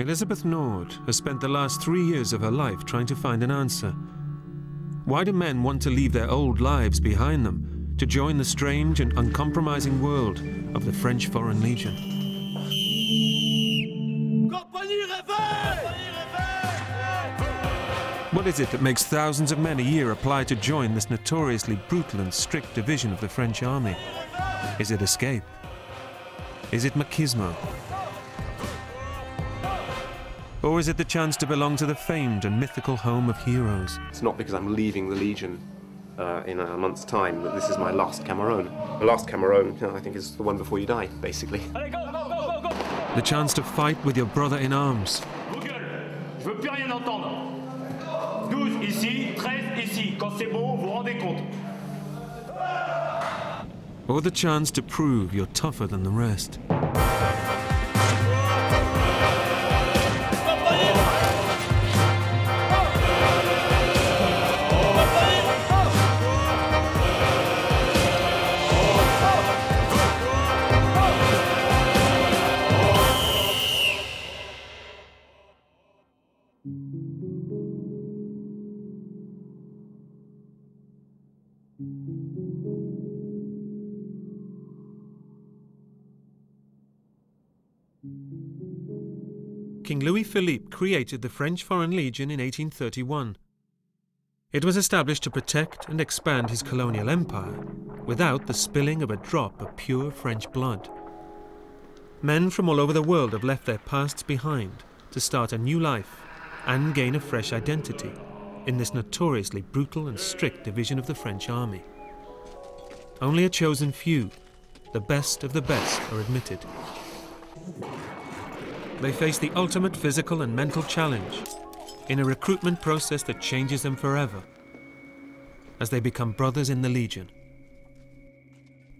Elizabeth Nord has spent the last three years of her life trying to find an answer. Why do men want to leave their old lives behind them to join the strange and uncompromising world of the French Foreign Legion? What is it that makes thousands of men a year apply to join this notoriously brutal and strict division of the French army? Is it escape? Is it machismo? Or is it the chance to belong to the famed and mythical home of heroes? It's not because I'm leaving the Legion uh, in a month's time that this is my last Camerone. The last Camerone, you know, I think, is the one before you die, basically. The chance to fight with your brother in arms. Je veux plus rien entendre. 12 ici, 13 ici. Quand c'est beau, vous vous rendez compte. Or the chance to prove you're tougher than the rest. King Louis Philippe created the French Foreign Legion in 1831. It was established to protect and expand his colonial empire without the spilling of a drop of pure French blood. Men from all over the world have left their pasts behind to start a new life and gain a fresh identity in this notoriously brutal and strict division of the French army. Only a chosen few, the best of the best, are admitted. They face the ultimate physical and mental challenge in a recruitment process that changes them forever as they become brothers in the Legion.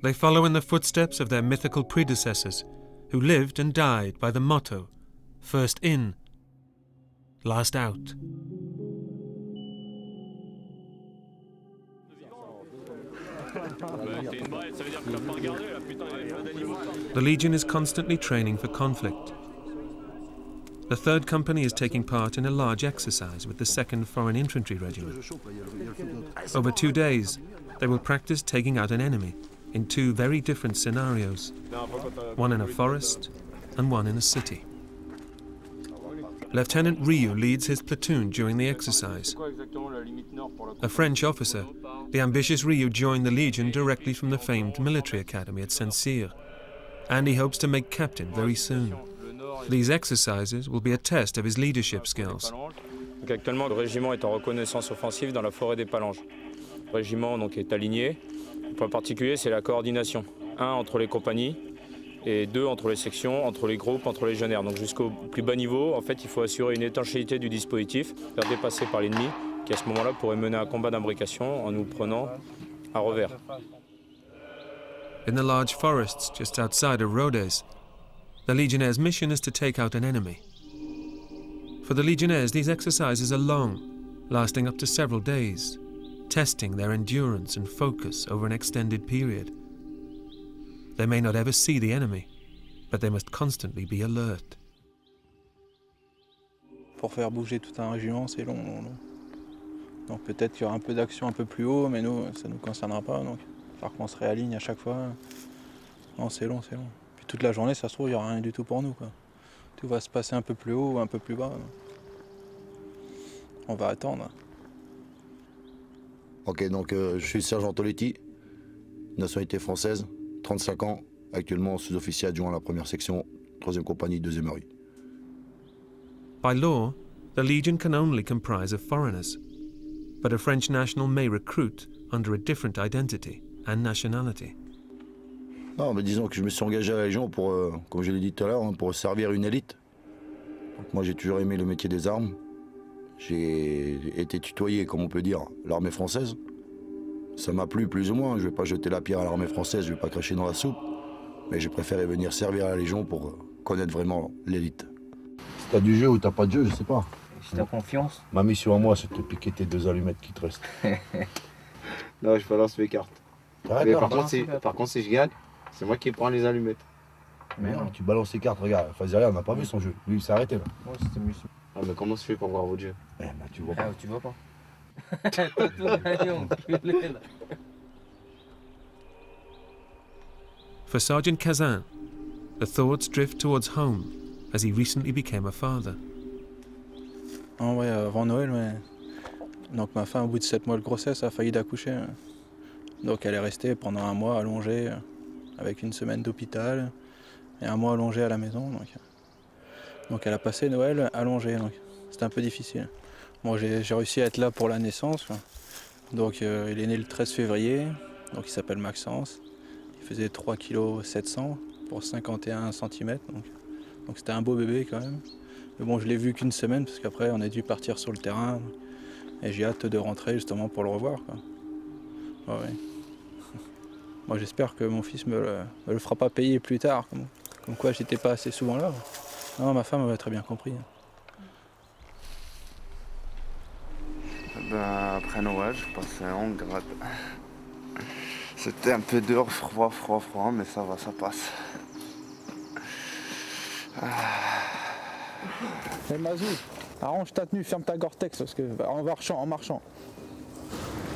They follow in the footsteps of their mythical predecessors who lived and died by the motto first in, last out. The Legion is constantly training for conflict. The 3rd Company is taking part in a large exercise with the 2nd Foreign Infantry Regiment. Over two days, they will practice taking out an enemy in two very different scenarios one in a forest and one in a city. Lieutenant Ryu leads his platoon during the exercise. A French officer, the ambitious Ryu joined the Legion directly from the famed military academy at Saint-Cyr, and he hopes to make captain very soon. These exercises will be a test of his leadership skills. Donc actuellement, le régiment est en reconnaissance offensive dans la forêt des Palanges. Le régiment donc, est aligné. Le point particulier, c'est la coordination. Un entre les compagnies et deux entre les sections, entre les groupes, entre les légionnaires. Donc jusqu'au plus bas niveau, en fait, il faut assurer une étanchéité du dispositif, faire dépasser par l'ennemi, qui à ce moment-là pourrait mener un combat d'imbrication en nous prenant à revers. In the large forests just outside of Rodez, the Legionnaire's mission is to take out an enemy. For the Legionnaires, these exercises are long, lasting up to several days, testing their endurance and focus over an extended period. They may not ever see the enemy, but they must constantly be alert. Pour faire bouger tout un régiment, c'est long, long, long. Donc peut-être qu'il y aura un peu d'action un peu plus haut, mais nous, ça nous concernera pas. Donc il va falloir se réaligne à chaque fois. Non, c'est long, c'est long. Toute la journée, ça se trouve, il n'y aura rien du tout pour nous. Quoi. Tout va se passer un peu plus haut ou un peu plus bas. On va attendre. Ok, donc euh, je suis sergent Toletti, nationalité française, 35 ans, actuellement sous-officier adjoint à la première section, 3e compagnie, 2e rue. By law, the Legion can only comprise of foreigners, but a French national may recruit under a different identity and nationality. Non, mais disons que je me suis engagé à la Légion pour, euh, comme je l'ai dit tout à l'heure, hein, pour servir une élite. Donc moi j'ai toujours aimé le métier des armes. J'ai été tutoyé, comme on peut dire, l'armée française. Ça m'a plu plus ou moins. Je vais pas jeter la pierre à l'armée française, je vais pas cracher dans la soupe. Mais j'ai préféré venir servir à la Légion pour euh, connaître vraiment l'élite. Si t'as du jeu ou t'as pas de jeu, je sais pas. Si t'as confiance. Ma mission à moi, c'est de te piquer tes deux allumettes qui te restent. Non, je balance mes cartes. Mais contre, si, par contre, si je gagne, c'est moi qui prends les allumettes. Mais non, non. tu balances les cartes, regarde, Fazeria, on n'a pas vu son jeu. Lui, il s'est arrêté là. Moi, c'était mieux. Ah, mais comment je fais pour voir votre jeu Eh ben, tu vois pas. Ah, tu vois pas. For Sergeant Kazan, the thoughts drift towards home as he recently became a father. Ah ouais, avant Noël, ouais. Donc ma femme, au bout de 7 mois de grossesse, a failli d'accoucher. Donc elle est restée pendant un mois allongée, avec une semaine d'hôpital et un mois allongée à la maison. Donc, donc elle a passé Noël allongée. C'était un peu difficile. Moi j'ai réussi à être là pour la naissance. Donc euh, il est né le 13 février. Donc il s'appelle Maxence. Il faisait 3 kg 700 pour 51 cm. Donc c'était un beau bébé quand même. Mais bon, je l'ai vu qu'une semaine parce qu'après on a dû partir sur le terrain et j'ai hâte de rentrer justement pour le revoir. Moi j'espère que mon fils me le, me le fera pas payer plus tard, comme, comme quoi j'étais pas assez souvent là. Non, ma femme avait très bien compris. Ben, après Noël, je passais en grade. C'était un peu dur, froid, froid, froid, mais ça va, ça passe. Et Mazou, arrange ta tenue, ferme ta Gore-Tex parce que en marchant, en marchant.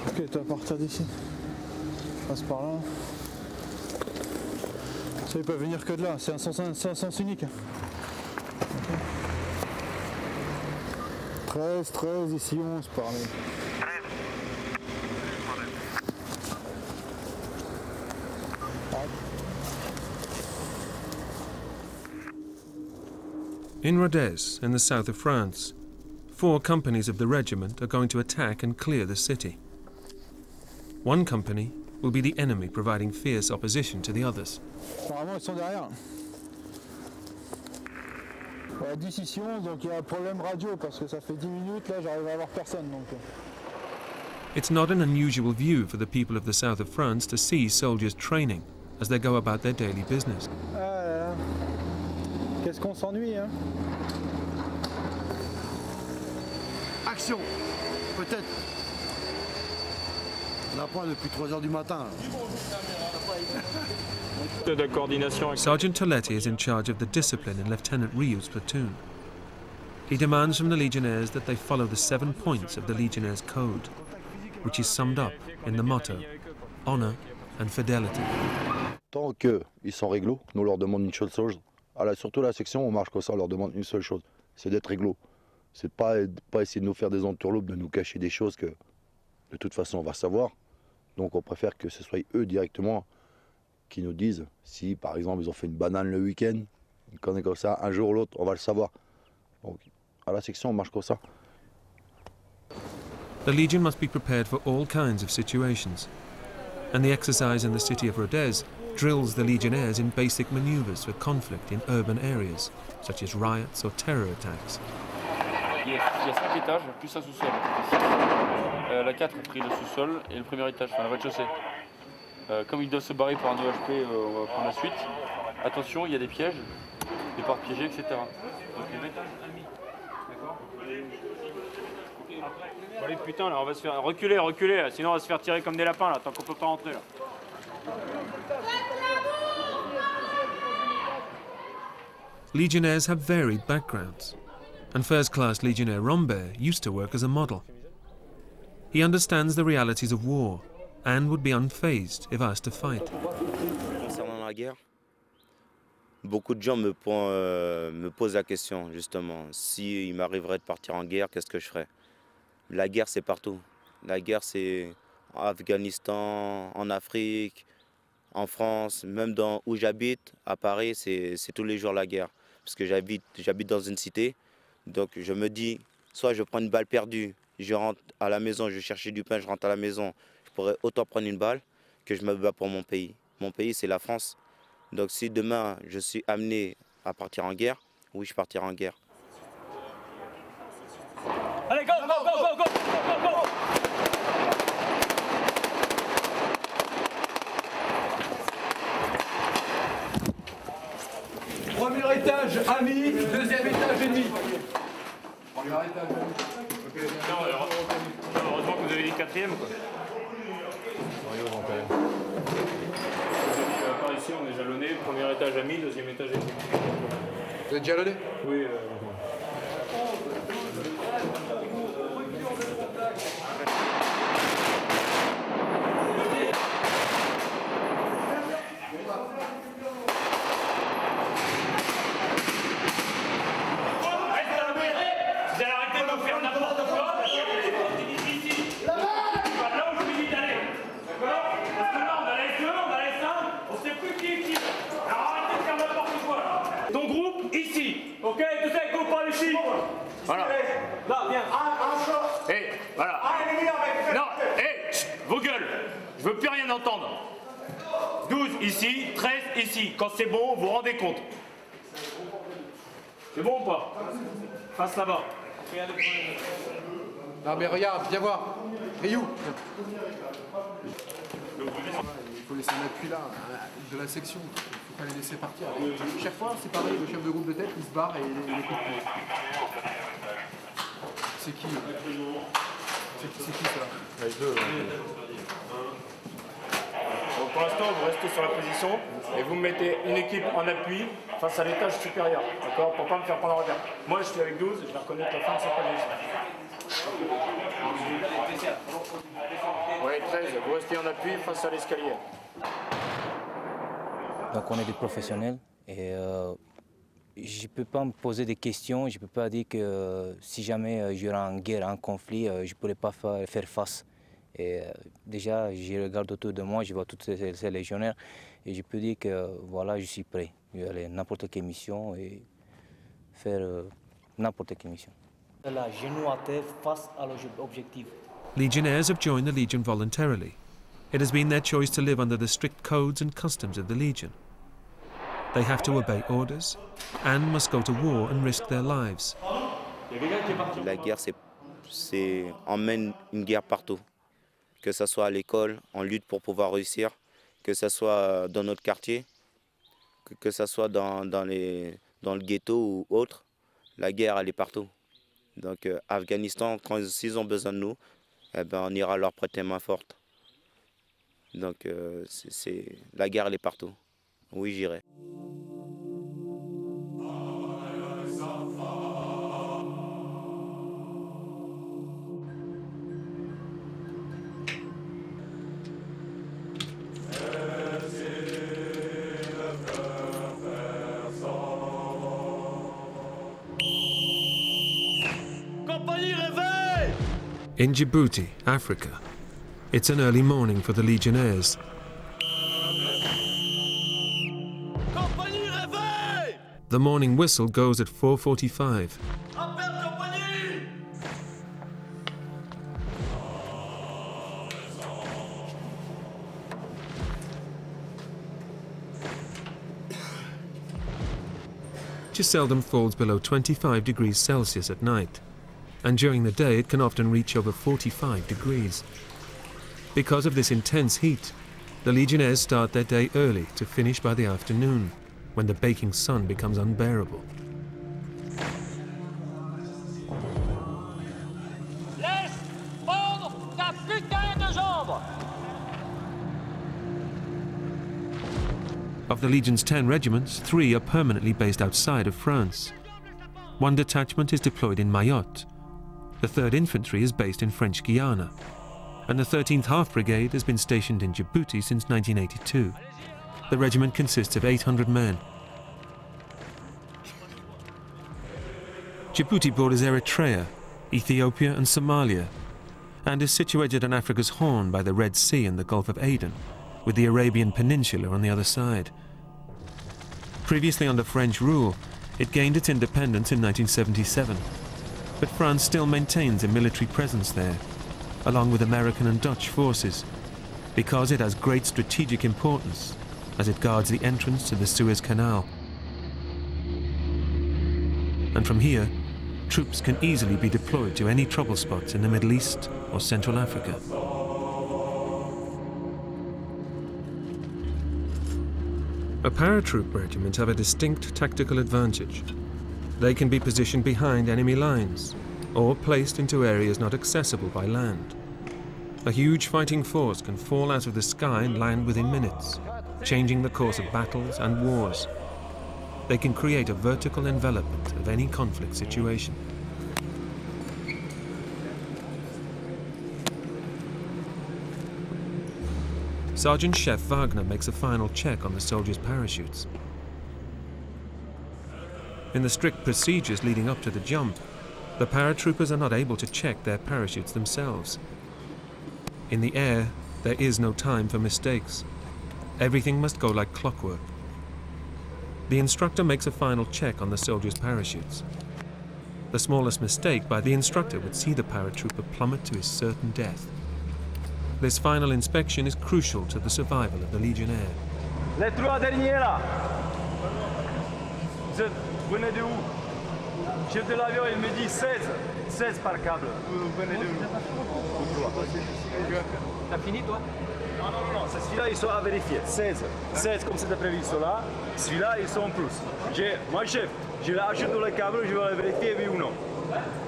Ok, tu vas partir d'ici. Passe par là. Ça, ils peuvent venir que de là, c'est un un sens unique. Ok. 13, 13, ici 11 par là. In Rodez, in the south of France, four companies of the regiment are going to attack and clear the city. One company will be the enemy providing fierce opposition to the others. Apparemment, ils sont derrière. Ouais, 10 ici 11, donc il y a un problème radio parce que ça fait 10 minutes, là j'arrive à avoir personne. Donc... It's not an unusual view for the people of the south of France to see soldiers training as they go about their daily business. Ah là là. Qu'est-ce qu'on s'ennuie, hein Action Peut-être. On apprend depuis 3h du matin. De coordination avec Sergeant Toletti is in charge of the discipline in Lieutenant Ryu's platoon. He demands from the Legionnaires that they follow the seven points of the Legionnaires' code, which is summed up in the motto honor and fidelity. Tant qu'ils sont réglo, nous on leur demande une seule chose. À la- surtout à la section, on marche comme ça, on leur demande une seule chose. C'est d'être réglo. C'est pas, pas essayer de nous faire des entourloupes, de nous cacher des choses que de toute façon on va savoir. Donc on préfère que ce soit eux directement qui nous disent si par exemple ils ont fait une banane le week-end, une connerie comme ça, un jour ou l'autre, on va le savoir. Donc à la section, on marche comme ça. The Legion must be prepared for all kinds of situations, and the exercise in the city of Rodez drills the Legionnaires in basic maneuvers for conflict in urban areas, such as riots or terror attacks. Il y, a, il y a 5 étages, plus un sous-sol. Euh, la 4 a pris le sous-sol et le premier étage, enfin le rez-de-chaussée. Euh, comme ils doivent se barrer pour un EHP, euh, on va prendre la suite. Attention, il y a des pièges, des portes piégées, etc. Donc les Allez putain là, on va se faire reculer, reculer là, sinon on va se faire tirer comme des lapins là, tant qu'on peut pas rentrer là. Legionnaires have varied backgrounds, and First Class Legionnaire Rombert used to work as a model. He understands the realities of war and would be unfazed if asked to fight. Concernant la guerre, beaucoup de gens me, euh, me posent la question, justement, si il m'arriverait de partir en guerre, qu'est-ce que je ferais? La guerre, c'est partout. La guerre, c'est en Afghanistan, en Afrique, en France, même dans où j'habite, à Paris, c'est tous les jours la guerre. Parce que j'habite dans une cité, donc je me dis, soit je prends une balle perdue, je rentre à la maison, je cherchais du pain, je rentre à la maison, je pourrais autant prendre une balle que je me bats pour mon pays. Mon pays, c'est la France. Donc si demain, je suis amené à partir en guerre, oui, je partirai en guerre. Allez, go, go, go, go, go, go Premier étage, ami, deuxième étage, ennemi. Premier étage. Quoi. Euh, par ici. on est jalonné. Premier étage à 1000, deuxième étage à 1000. Vous êtes jalonné Oui. euh, Vous allez arrêter de nous faire n'importe quoi parce que ici. Pas là où je vous dis d'aller. D'accord Parce que là, on a la S2, on a la S1, on sait plus qui est qui. Alors arrêtez de faire n'importe quoi. là. Ton groupe, ici. Ok Tout ça, écoute pas les chiffres. Voilà. Là, viens. Hé, voilà. Non, hé, chut, vos gueules. Je veux plus rien entendre. 12 ici, 13 ici. Quand c'est bon, vous vous rendez compte. C'est bon ou pas? Face là-bas. Non mais regarde, viens voir. Ryu. Il faut laisser un appui là, un- de la section. Il faut pas les laisser partir. Chaque fois, c'est pareil, le chef de groupe de tête, il se barre et il écoute plus. C'est qui C'est qui, c'est qui ça? Donc pour l'instant, vous restez sur la position et vous me mettez une équipe en appui face à l'étage supérieur, d'accord Pour pas me faire prendre en revers. Moi, je suis avec 12, je vais reconnaître la fin de cette position. Oui, 13, vous restez en appui face à l'escalier. Donc on est des professionnels et euh, je ne peux pas me poser des questions, je ne peux pas dire que euh, si jamais euh, j'aurai une guerre, un conflit, euh, je ne pourrais pas fa- faire face. Et euh, déjà, je regarde autour de moi, je vois tous ces, ces légionnaires et je peux dire que voilà, je suis prêt. Je vais aller n'importe quelle mission et faire euh, n'importe quelle mission. Là, genou à terre face à l'objectif. Legionnaires have joined the Legion voluntarily. It has been their choice to live under the strict codes and customs of the Legion. They have to obey orders and must go to war and risk their lives. La guerre, c'est, c'est, emmène une guerre partout. Que ce soit à l'école, on lutte pour pouvoir réussir, que ce soit dans notre quartier, que, ce soit dans, dans, les, dans le ghetto ou autre, la guerre, elle est partout. Donc, euh, Afghanistan, s'ils ont besoin de nous, eh ben, on ira leur prêter main forte. Donc, euh, la guerre, elle est partout. Oui, j'irai. In Djibouti, Africa, it's an early morning for the Legionnaires. The morning whistle goes at 4:45. Appel compagnie seldom falls below 25 degrees Celsius at night, and during the day it can often reach over 45 degrees. Because of this intense heat, the Legionnaires start their day early to finish by the afternoon, when the baking sun becomes unbearable. Laisse fondre ta putain de jambe Of the Legion's 10 regiments, three are permanently based outside of France. One detachment is deployed in Mayotte. The 3rd Infantry is based in French Guiana. And the 13th Half Brigade has been stationed in Djibouti since 1982. The regiment consists of 800 men. Djibouti borders Eritrea, Ethiopia, and Somalia, and is situated on Africa's Horn by the Red Sea and the Gulf of Aden, with the Arabian Peninsula on the other side. Previously under French rule, it gained its independence in 1977, but France still maintains a military presence there, along with American and Dutch forces, because it has great strategic importance as it guards the entrance to the Suez Canal. And from here, troops can easily be deployed to any trouble spots in the Middle East or Central Africa. A paratroop regiment have a distinct tactical advantage. They can be positioned behind enemy lines or placed into areas not accessible by land. A huge fighting force can fall out of the sky and land within minutes, changing the course of battles and wars. They can create a vertical envelopment of any conflict situation. Sergeant Chef Wagner makes a final check on the soldiers' parachutes. In the strict procedures leading up to the jump, the paratroopers are not able to check their parachutes themselves. In the air, there is no time for mistakes. Everything must go like clockwork. The instructor makes a final check on the soldiers' parachutes. The smallest mistake by the instructor would see the paratrooper plummet to his certain death. This final inspection is crucial to the survival of the Legionnaire. Venez de où? Chef de l'avion, il me dit 16. 16 par câble. Vous venez de où? T'as fini toi? Non, non, non, celui-là, ils sont à vérifier. 16. 16 comme c'était prévu, ils sont là. Celui-là, ils sont en plus. J'ai- Moi, chef, je l'ajoute dans le câble, je vais vérifier oui ou non.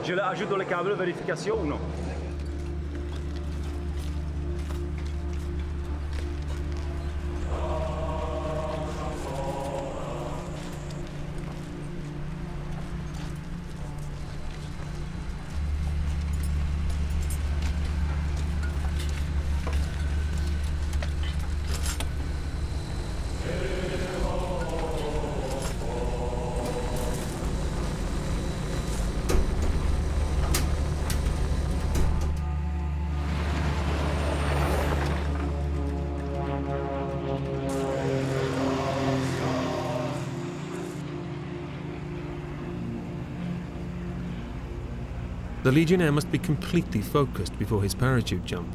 Je l'ajoute dans le câble, vérification ou non. The Legionnaire must be completely focused before his parachute jump.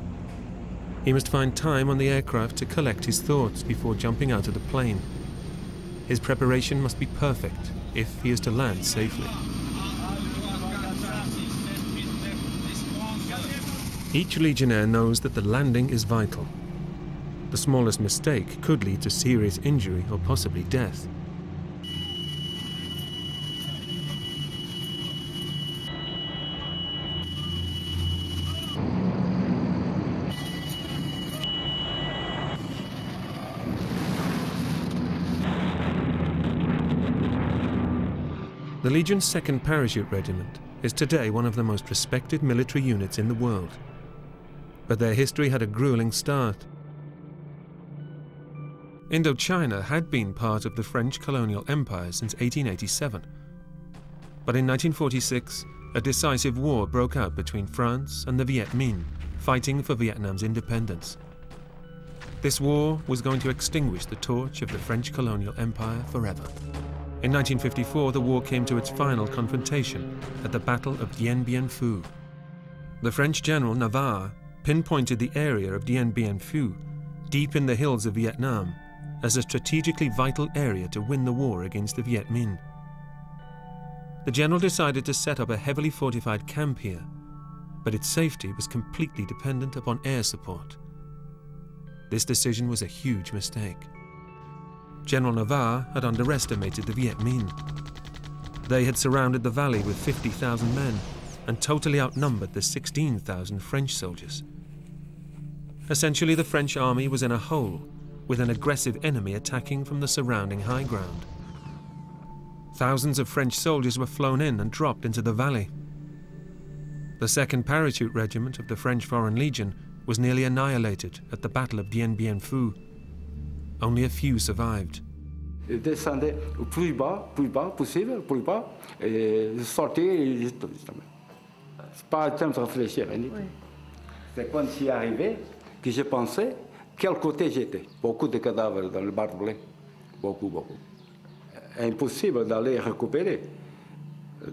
He must find time on the aircraft to collect his thoughts before jumping out of the plane. His preparation must be perfect if he is to land safely. Each Legionnaire knows that the landing is vital. The smallest mistake could lead to serious injury or possibly death. Legion's 2nd Parachute Regiment is today one of the most respected military units in the world. But their history had a grueling start. Indochina had been part of the French colonial empire since 1887. But in 1946, a decisive war broke out between France and the Viet Minh, fighting for Vietnam's independence. This war was going to extinguish the torch of the French colonial empire forever. In 1954, the war came to its final confrontation at the Battle of Dien Bien Phu. The French general Navarre pinpointed the area of Dien Bien Phu, deep in the hills of Vietnam, as a strategically vital area to win the war against the Viet Minh. The general decided to set up a heavily fortified camp here, but its safety was completely dependent upon air support. This decision was a huge mistake. General Navarre had underestimated the Viet Minh. They had surrounded the valley with 50,000 men and totally outnumbered the 16,000 French soldiers. Essentially, the French army was in a hole, with an aggressive enemy attacking from the surrounding high ground. Thousands of French soldiers were flown in and dropped into the valley. The 2nd Parachute Regiment of the French Foreign Legion was nearly annihilated at the Battle of Dien Bien Phu. Only a few survived. plus bas, plus bas possible, plus bas, et sortir et C'est pas le temps de réfléchir. tout. C'est quand j'y arrivé que je pensais quel côté j'étais. Beaucoup de cadavres dans le barbelé. Beaucoup, beaucoup. Impossible d'aller récupérer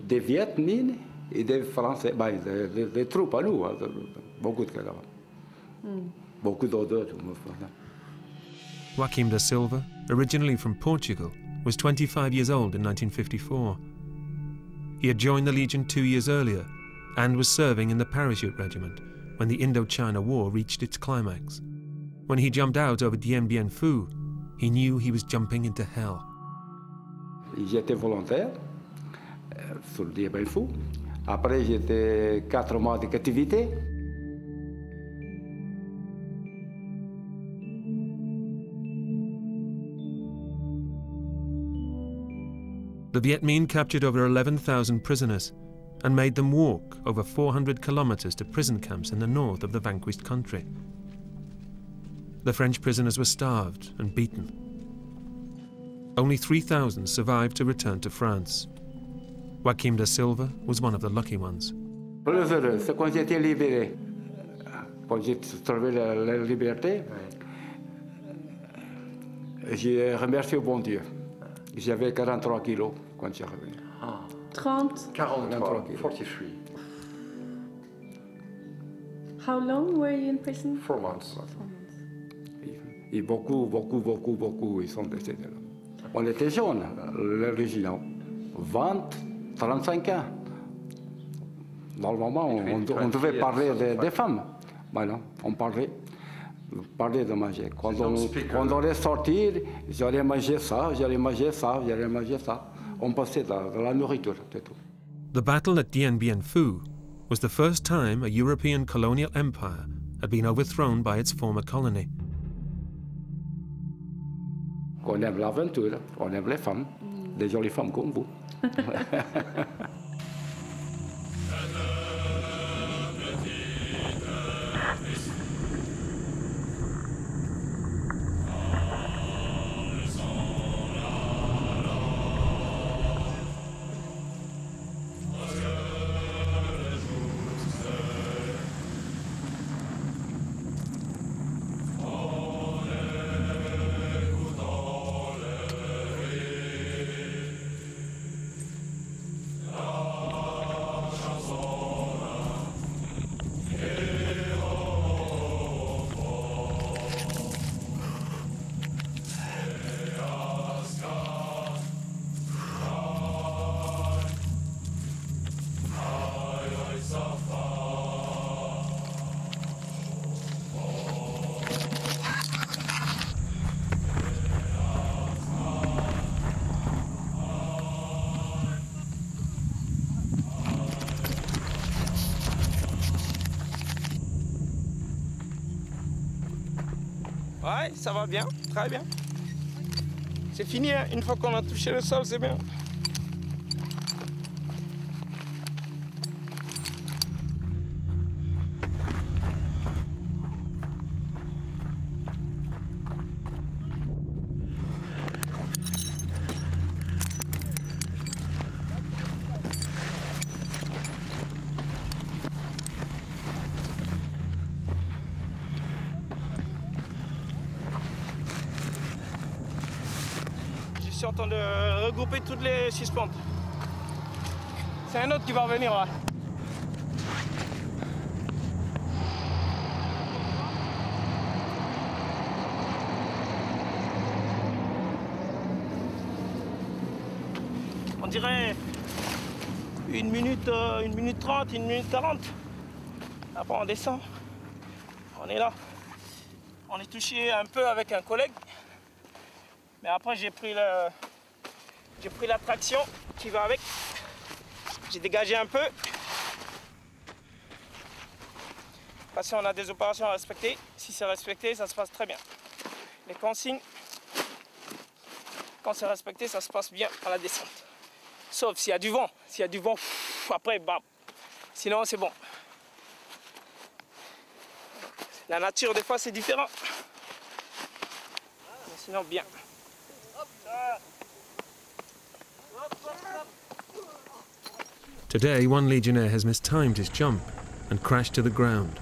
des Viet Minh et des Français, ben, des, des- des troupes à nous. hein, Beaucoup de cadavres. Beaucoup d'odeurs. Joaquim da Silva, originally from Portugal, was 25 years old in 1954. He had joined the Legion two years earlier and was serving in the Parachute Regiment when the Indochina War reached its climax. When he jumped out over Dien Bien Phu, he knew he was jumping into hell. J'étais volontaire euh, sur Dien Bien Phu. Après, j'étais quatre mois de captivité. The Viet Minh captured over 11,000 prisoners and made them walk over 400 kilometers to prison camps in the north of the vanquished country. The French prisoners were starved and beaten. Only 3,000 survived to return to France. Joaquim da Silva was one of the lucky ones. C'est quand j'étais libéré. Quand j'ai trouvé la, la liberté, j'ai euh, remercié bon. J'avais 43 kilos quand j'ai revenu. 30. 43 kilos. 43. How long were you in prison? Four months. Et beaucoup, beaucoup, beaucoup, beaucoup, ils sont décédés là. On était jeunes, les régiments. 20, 35 ans. Normalement, on, on- on devait parler des, des femmes. Voilà, on parlait. Parlait de manger. Quand on, quand on allait sortir, j'allais manger ça, j'allais manger ça, j'allais manger ça. On passait de la, de la nourriture, c'est tout. The battle at Dien Bien Phu was the first time a European colonial empire had been overthrown by its former colony. On aime l'aventure, on aime les femmes, des jolies femmes comme vous. ça va bien, très bien. C'est fini, hein? une fois qu'on a touché le sol, c'est bien. C'est un autre qui va revenir. On dirait une minute, euh, une minute trente, une minute quarante. Après on descend. On est là. On est touché un peu avec un collègue. Mais après, j'ai pris le, j'ai pris la traction qui va avec. J'ai dégagé un peu. Parce qu'on a des opérations à respecter. Si c'est respecté, ça se passe très bien. Les consignes, quand c'est respecté, ça se passe bien à la descente. Sauf s'il y a du vent. S'il y a du vent, après, bam. Sinon, c'est bon. La nature, des fois, c'est différent. Sinon, bien. Today, one Legionnaire has mistimed his jump and crashed to the ground.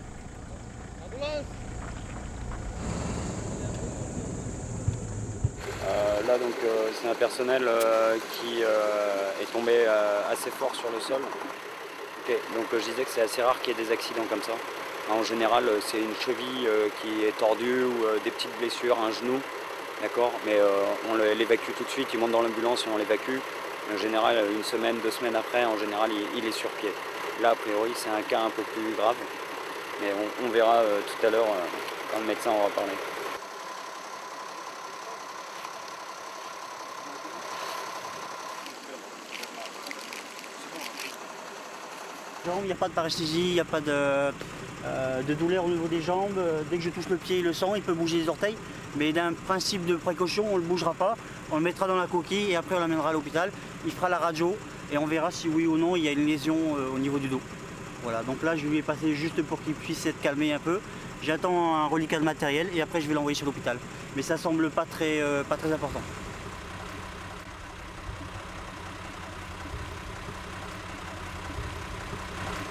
Euh, là, donc, euh, c'est un personnel euh, qui est tombé assez fort sur le sol. Donc, je disais que c'est assez rare qu'il y ait des accidents comme ça. En général, c'est une cheville qui est tordue ou des petites blessures, un genou. D'accord? Mais on l'évacue tout de suite, il monte dans l'ambulance et on l'évacue. En général, une semaine, deux semaines après, en général, il, est sur pied. Là, a priori, c'est un cas un peu plus grave. Mais on, verra euh, tout à l'heure euh, quand le médecin aura parlé. il n'y a pas de paresthésie, il n'y a pas de, euh, de douleur au niveau des jambes. Dès que je touche le pied, il le sent, il peut bouger les orteils. Mais d'un principe de précaution, on ne le bougera pas, on le mettra dans la coquille et après on l'amènera à l'hôpital. Il fera la radio et on verra si oui ou non il y a une lésion euh, au niveau du dos. Voilà, donc là je lui ai passé juste pour qu'il puisse être calmé un peu. J'attends un reliquat de matériel et après je vais l'envoyer sur l'hôpital. Mais ça semble pas très, euh, pas très important.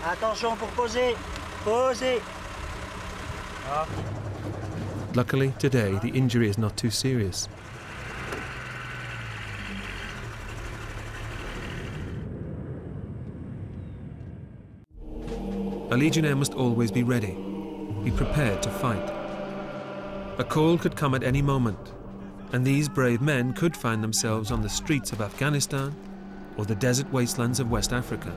Attention pour poser, poser. Luckily, today the injury is not too serious. A legionnaire must always be ready, be prepared to fight. A call could come at any moment, and these brave men could find themselves on the streets of Afghanistan or the desert wastelands of West Africa.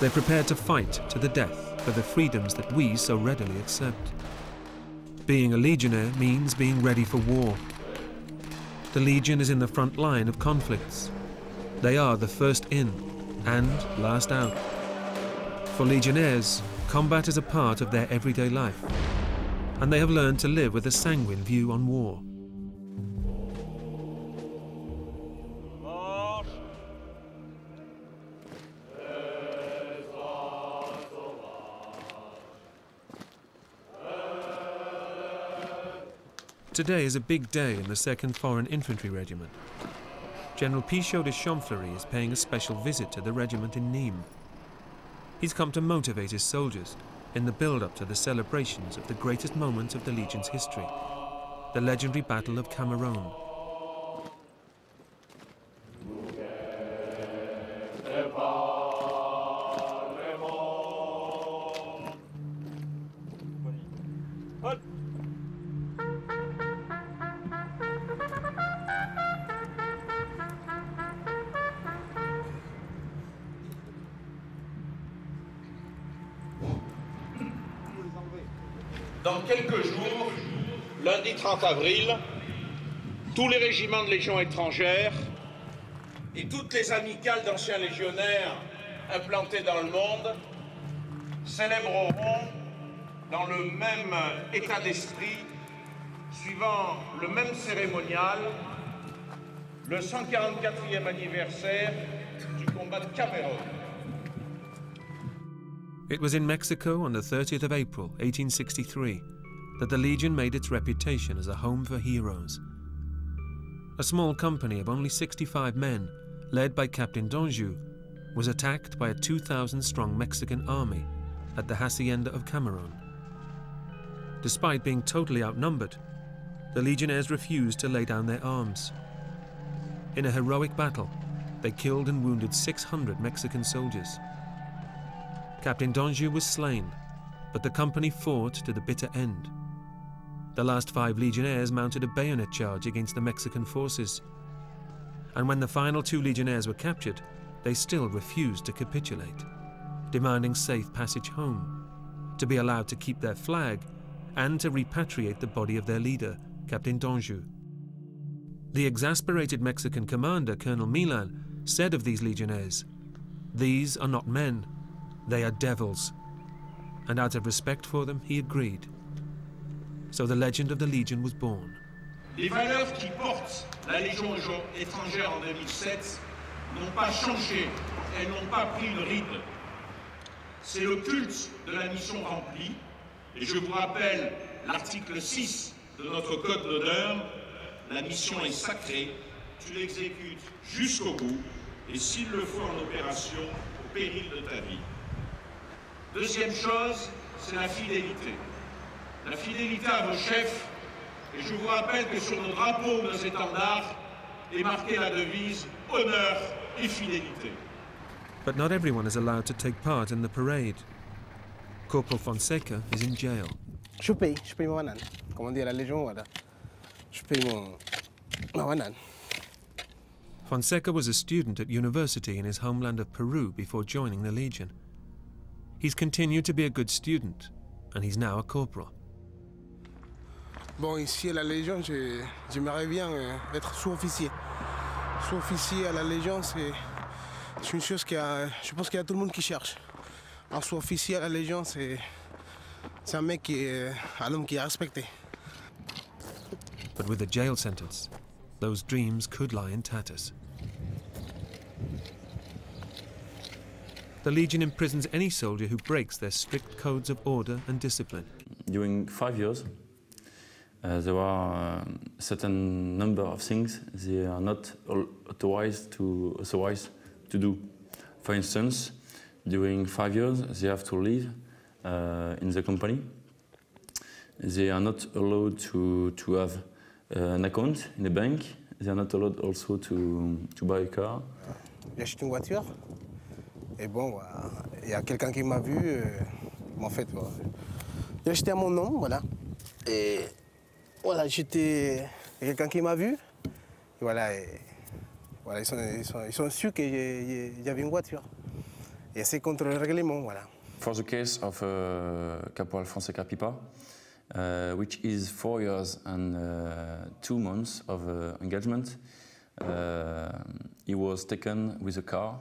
They're prepared to fight to the death for the freedoms that we so readily accept. Being a legionnaire means being ready for war. The Legion is in the front line of conflicts. They are the first in and last out. For legionnaires, combat is a part of their everyday life, and they have learned to live with a sanguine view on war. Today is a big day in the 2nd Foreign Infantry Regiment. General Pichot de Champfleury is paying a special visit to the regiment in Nîmes. He's come to motivate his soldiers in the build-up to the celebrations of the greatest moment of the Legion's history, the legendary Battle of Camerone. 30 avril, tous les régiments de Légion étrangère et toutes les amicales d'anciens légionnaires implantés dans le monde célébreront dans le même état d'esprit, suivant le même cérémonial, le 144e anniversaire du combat de Cameroun. It was in Mexico on the 30th of April 1863 that the Legion made its reputation as a home for heroes. A small company of only 65 men, led by Captain Danjou, was attacked by a 2,000 strong Mexican army at the Hacienda of Camerone. Despite being totally outnumbered, the Legionnaires refused to lay down their arms. In a heroic battle, they killed and wounded 600 Mexican soldiers. Captain Danjou was slain, but the company fought to the bitter end. The last five legionnaires mounted a bayonet charge against the Mexican forces. And when the final two legionnaires were captured, they still refused to capitulate, demanding safe passage home, to be allowed to keep their flag, and to repatriate the body of their leader, Captain Danjou. The exasperated Mexican commander, Colonel Milan, said of these legionnaires, These are not men, they are devils. And out of respect for them, he agreed. So the legend of the Legion was born. Les valeurs qui portent la Légion étrangère en 2007 n'ont pas changé, elles n'ont pas pris de ride. C'est le culte de la mission remplie, et je vous rappelle l'article 6 de notre code d'honneur, la mission est sacrée, tu l'exécutes jusqu'au bout, et s'il le faut en opération, au péril de ta vie. Deuxième chose, c'est la fidélité. La fidélité à vos chefs, et je vous rappelle que sur nos drapeaux, nos étendards, est marquée la devise honneur et fidélité. But not everyone is allowed to take part in the parade. Corporal Fonseca is in jail. Je paye, je paye ma banane. Comme on dit à la Légion, voilà. Je paye mon... ma. Fonseca was a student at university in his homeland of Peru before joining the Legion. He's continued to be a good student, and he's now a corporal. Bon, ici à la Légion, je- j'aimerais bien euh, être sous-officier. Sous-officier à la Légion, c'est une chose qu'il y a, je pense qu'il y a tout le monde qui cherche. Un sous-officier à la Légion, c'est c'est un mec qui est un homme qui est respecté. But with a jail sentence, those dreams could lie in tatters. The Legion imprisons any soldier who breaks their strict codes of order and discipline. During five years, uh, there are a certain number of things they are not authorized to, authorized to do. For instance, during five years, they have to live uh, in the company. They are not allowed to, to have uh, an account in a bank. They are not allowed also to, to buy a car. J'ai une voiture. Et bon, voilà, il y a quelqu'un qui m'a vu. euh, en fait, voilà. j'ai acheté à mon nom, voilà. Et j'étais. Quelqu'un qui m'a vu. Ils, sont, sûrs qu'il y, avait une voiture. Et c'est contre le règlement. For the case of uh, Caporal Pipa, which is four years and uh, two months of uh, engagement, uh, he was taken with a car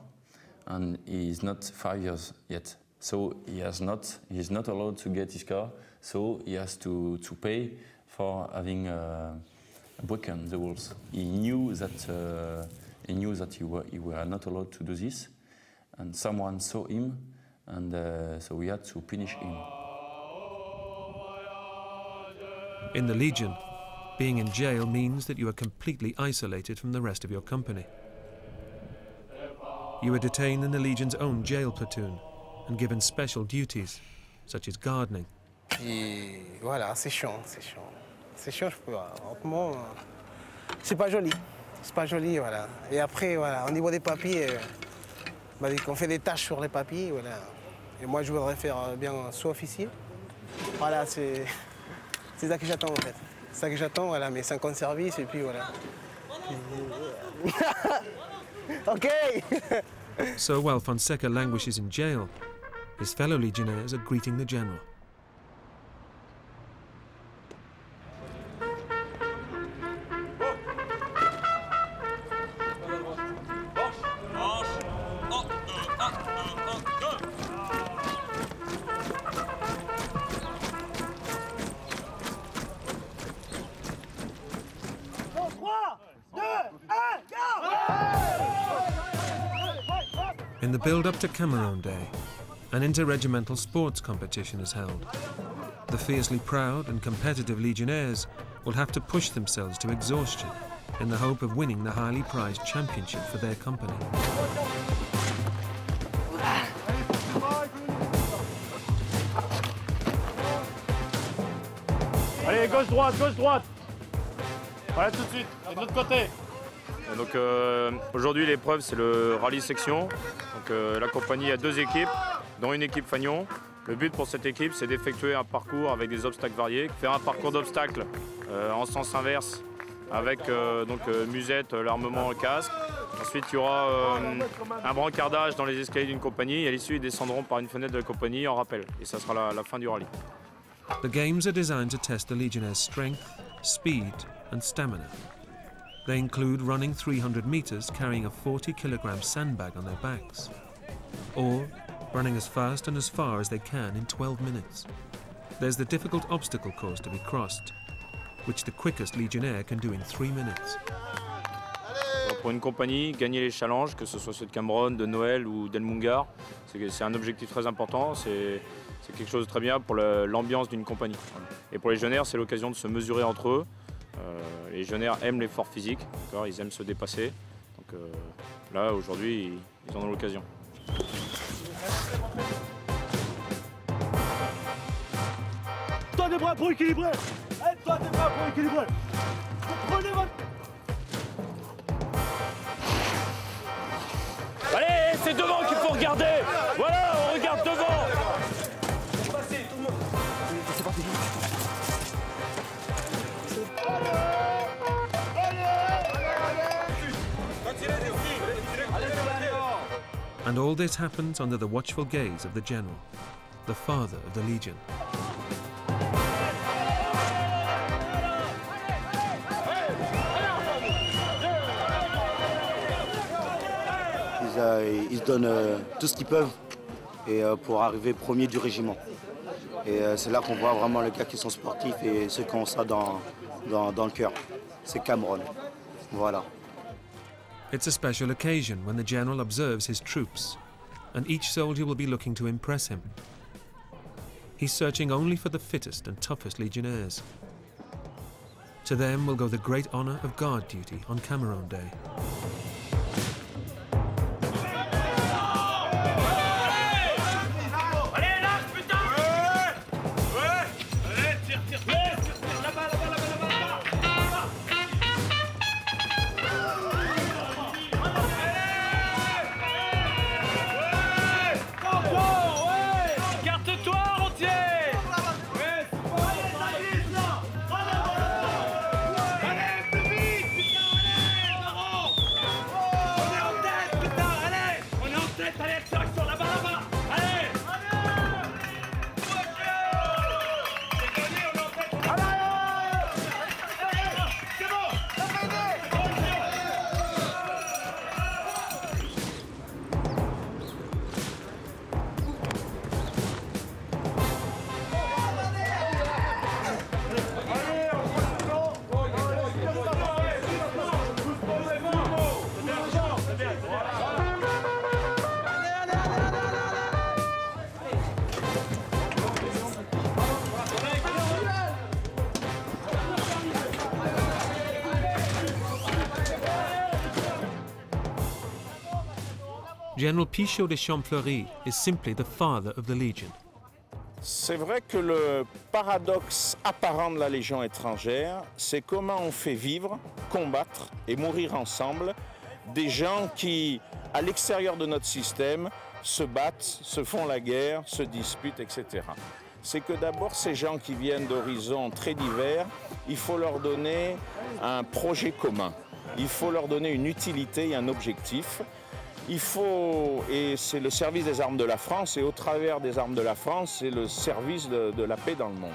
and he is not five years yet. So he has not, he is not allowed to get his car, so he has to, to pay for having uh, broken the rules. He knew that, uh, he knew that he were, he were not allowed to do this, and someone saw him, and uh, so we had to punish him. In the Legion, being in jail means that you are completely isolated from the rest of your company. You are detained in the Legion's own jail platoon and given special duties, such as gardening. Et voilà, c'est chiant, c'est chiant. C'est chiant, je peux. Honnêtement, euh, c'est pas joli. C'est pas joli, voilà. Et après, voilà, au niveau des papiers, euh, bah, on fait des tâches sur les papiers, voilà. Et moi, je voudrais faire euh, bien sous-officier. Voilà, c'est ça que j'attends en fait. C'est ça que j'attends, voilà, mes 50 services et puis voilà. ok So while Fonseca languishes in jail, his fellow legionnaires are greeting the general. The build up to Camerone Day, an interregimental sports competition is held. The fiercely proud and competitive legionnaires will have to push themselves to exhaustion in the hope of winning the highly prized championship for their company. Allez, gauche-droite, gauche-droite. Voilà tout de suite, de l'autre côté. Et Donc euh, aujourd'hui l'épreuve c'est le rallye section. Donc euh, la compagnie a deux équipes, dont une équipe Fagnon. Le but pour cette équipe c'est d'effectuer un parcours avec des obstacles variés, faire un parcours d'obstacles euh, en sens inverse avec euh, donc euh, musette, l'armement, casque. Ensuite il y aura euh, un brancardage dans les escaliers d'une compagnie et à l'issue ils descendront par une fenêtre de la compagnie en rappel. Et ça sera la, la fin du rallye. The games are designed to test the Legionnaires' strength, speed, and stamina. They include running 300 meters carrying a 40 kilogram sandbag on their backs, or running as fast and as far as they can in 12 minutes. There's the difficult obstacle course to be crossed, which the quickest Legionnaire can do in three minutes. Pour une compagnie, gagner les challenges, que ce soit ceux de Cameron, de Noël ou d'Elmungar, c'est un objectif très important. C'est quelque chose de très bien pour l'ambiance d'une compagnie. Et pour les jeunaires, c'est l'occasion de se mesurer entre eux. Euh, les jeunaires aiment l'effort physique, d'accord, ils aiment se dépasser. Donc euh, là, aujourd'hui, ils, ils en ont l'occasion. Toi des bras pour équilibrer. Allez, toi des bras pour équilibrer. Prenez votre... Allez, c'est devant qu'il faut regarder And all this happens under the watchful gaze of the general, the father of the Legion. Ils, euh, ils donnent euh, tout ce qu'ils peuvent et, euh, pour arriver premier du régiment. Et euh, c'est là qu'on voit vraiment les gars qui sont sportifs et ceux qui ont ça dans, dans, dans le cœur. C'est Cameron. Voilà. It's a special occasion when the general observes his troops, and each soldier will be looking to impress him. He's searching only for the fittest and toughest legionnaires. To them will go the great honour of guard duty on Camerone Day. General Pichot de Champfleury is simply the father of the Legion. C'est vrai que le paradoxe apparent de la Légion étrangère, c'est comment on fait vivre, combattre et mourir ensemble des gens qui, à l'extérieur de notre système, se battent, se font la guerre, se disputent, etc. C'est que d'abord, ces gens qui viennent d'horizons très divers, il faut leur donner un projet commun. Il faut leur donner une utilité et un objectif. Il faut, et c'est le service des armes de la France, et au travers des armes de la France, c'est le service de, la paix dans le monde.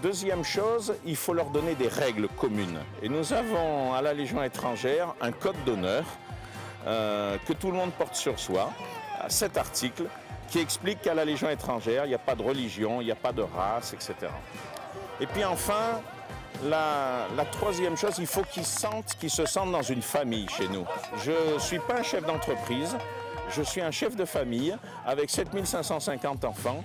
Deuxième chose, il faut leur donner des règles communes. Et nous avons à la Légion étrangère un code d'honneur euh, que tout le monde porte sur soi, cet article, qui explique qu'à la Légion étrangère, il n'y a pas de religion, il n'y a pas de race, etc. Et puis enfin, la, la troisième chose, il faut qu'ils sentent, qu'ils se sentent dans une famille chez nous. Je ne suis pas un chef d'entreprise, je suis un chef de famille avec 7550 enfants.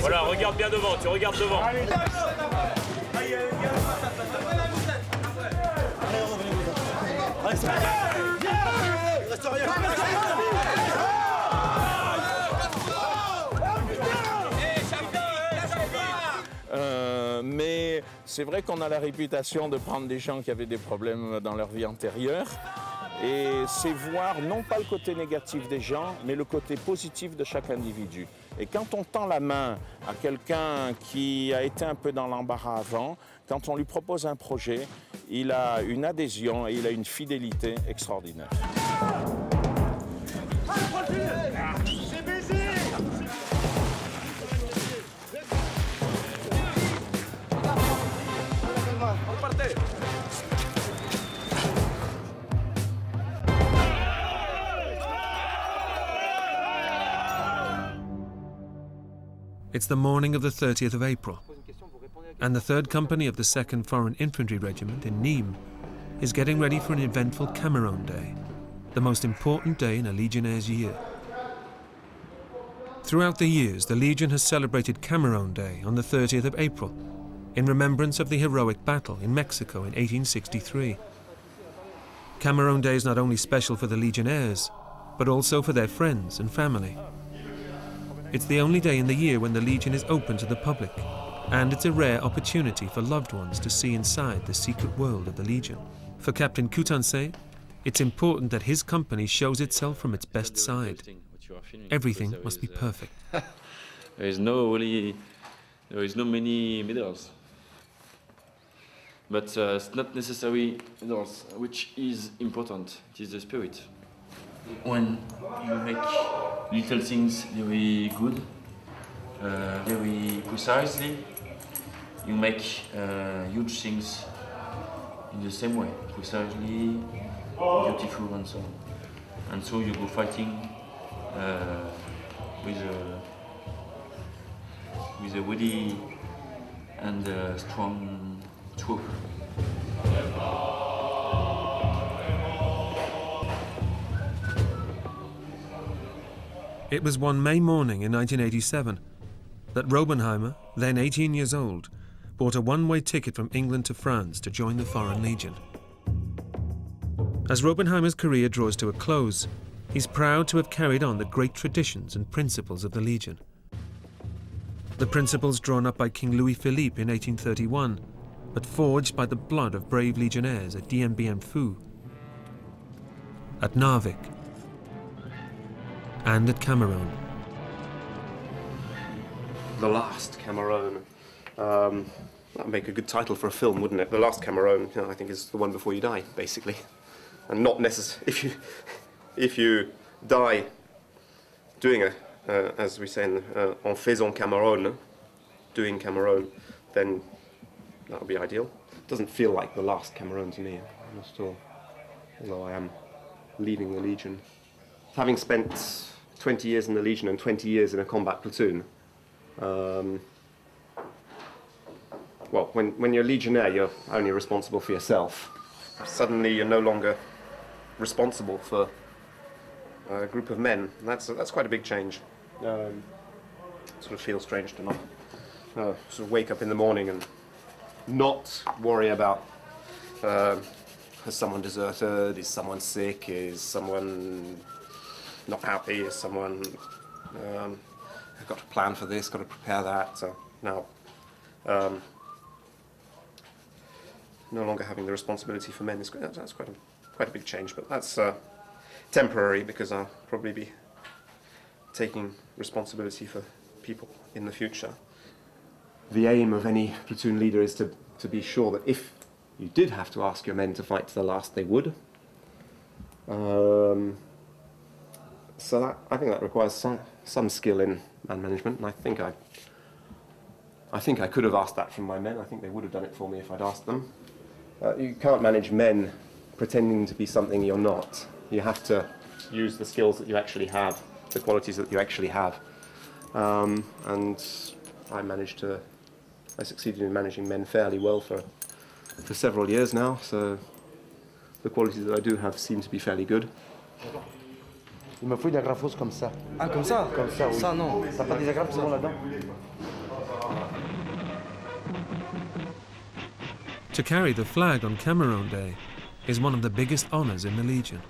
Voilà, regarde bien devant, tu regardes devant. Euh, mais c'est vrai qu'on a la réputation de prendre des gens qui avaient des problèmes dans leur vie antérieure. Et c'est voir non pas le côté négatif des gens, mais le côté positif de chaque individu. Et quand on tend la main à quelqu'un qui a été un peu dans l'embarras avant, quand on lui propose un projet, il a une adhésion et il a une fidélité extraordinaire. It's the morning of the 30th of April, and the 3rd Company of the 2nd Foreign Infantry Regiment in Nîmes is getting ready for an eventful Camerone Day, the most important day in a Legionnaire's year. Throughout the years, the Legion has celebrated Camerone Day on the 30th of April in remembrance of the heroic battle in Mexico in 1863. Camerone Day is not only special for the Legionnaires, but also for their friends and family. It's the only day in the year when the Legion is open to the public, and it's a rare opportunity for loved ones to see inside the secret world of the Legion. For Captain Coutances, it's important that his company shows itself from its best side. Everything must be perfect. There is no really, there is no many medals. But uh, it's not necessary medals, which is important. It is the spirit. When you make little things very good, uh, very precisely, you make uh, huge things in the same way, precisely, beautiful, and so on. And so you go fighting uh, with a with a woody and a strong troop. It was one May morning in 1987 that Robenheimer, then 18 years old, bought a one-way ticket from England to France to join the Foreign Legion. As Robenheimer's career draws to a close, he's proud to have carried on the great traditions and principles of the Legion. The principles drawn up by King Louis Philippe in 1831, but forged by the blood of brave legionnaires at Dien Bien Phu, at Narvik, and at Camerone. The Last Camerone. Um, that would make a good title for a film, wouldn't it? The Last Camerone, you know, I think, is the one before you die, basically. And not necessarily, if you, if you die doing a, uh, as we say, in, uh, en faisant Camerone, doing Camerone, then that would be ideal. It Doesn't feel like the last Camerone to me, I'm still, although I am leaving the Legion. Having spent 20 years in the Legion and 20 years in a combat platoon, um, well, when, when you're a Legionnaire, you're only responsible for yourself. Suddenly, you're no longer responsible for a group of men. That's, that's quite a big change. Um, sort of feels strange to not uh, sort of wake up in the morning and not worry about uh, has someone deserted, is someone sick, is someone not happy, is someone um, got to plan for this, got to prepare that. So now, um, no longer having the responsibility for men is that's quite a quite a big change, but that's uh, temporary because I'll probably be taking responsibility for people in the future. The aim of any platoon leader is to, to be sure that if you did have to ask your men to fight to the last, they would. Um, so that, I think that requires some, some skill in man management, and I think I, I think I could have asked that from my men. I think they would have done it for me if I'd asked them. Uh, you can't manage men pretending to be something you're not. You have to use the skills that you actually have, the qualities that you actually have. Um, and I managed to, I succeeded in managing men fairly well for, for several years now, so the qualities that I do have seem to be fairly good. Il me faut des agrafos comme ça. Ah, comme ça Comme ça, oui. Ça, non. T'as pas des agrafes qui vont là-dedans To carry the flag on Camerone Day is one of the biggest honours in the Legion.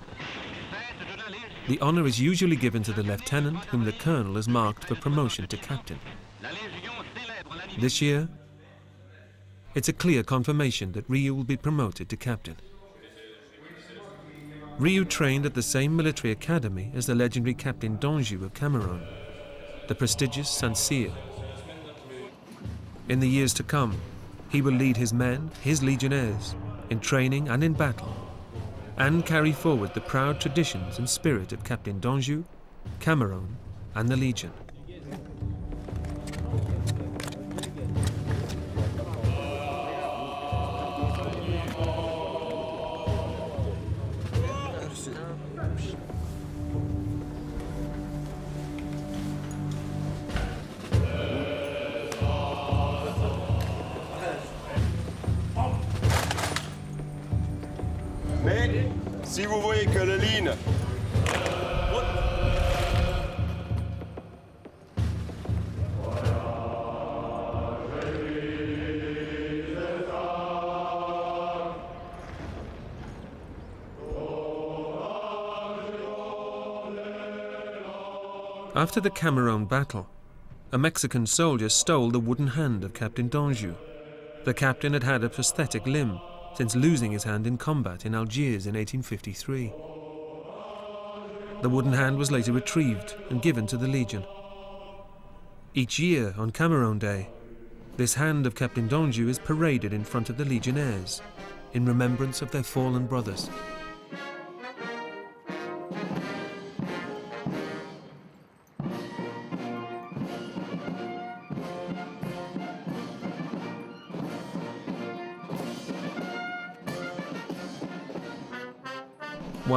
The honour is usually given to the lieutenant whom the colonel has marked for promotion to captain. This year, it's a clear confirmation that Ryu will be promoted to captain. Ryu trained at the same military academy as the legendary Captain Danjou of Camerone, the prestigious Saint-Cyr. In the years to come, he will lead his men, his legionnaires, in training and in battle, and carry forward the proud traditions and spirit of Captain Danjou, Camerone, and the Legion. Si vous voyez que le ligne After the Camerone battle, a Mexican soldier stole the wooden hand of Captain Danjou. The captain had had a prosthetic limb since losing his hand in combat in Algiers in 1853. The wooden hand was later retrieved and given to the Legion. Each year on Camerone Day, this hand of Captain Danjou is paraded in front of the Legionnaires in remembrance of their fallen brothers.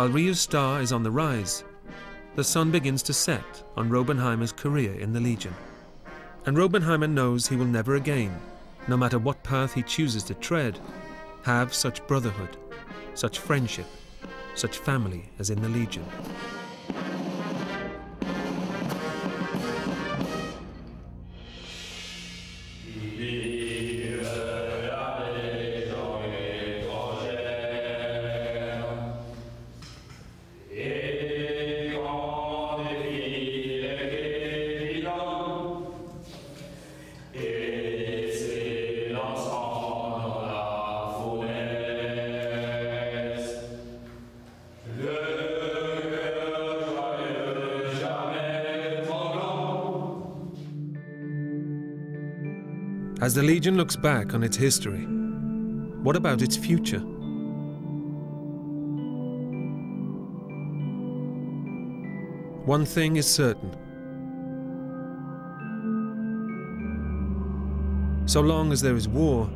While Ryu's star is on the rise, the sun begins to set on Robenheimer's career in the Legion. And Robenheimer knows he will never again, no matter what path he chooses to tread, have such brotherhood, such friendship, such family as in the Legion. As the Legion looks back on its history, what about its future? One thing is certain. So long as there is war,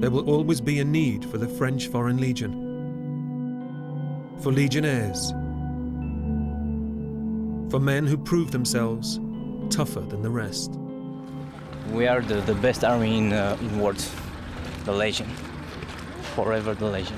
there will always be a need for the French Foreign Legion, for legionnaires, for men who prove themselves tougher than the rest. We are the, the best army in, uh, in world, the Legion, forever the Legion.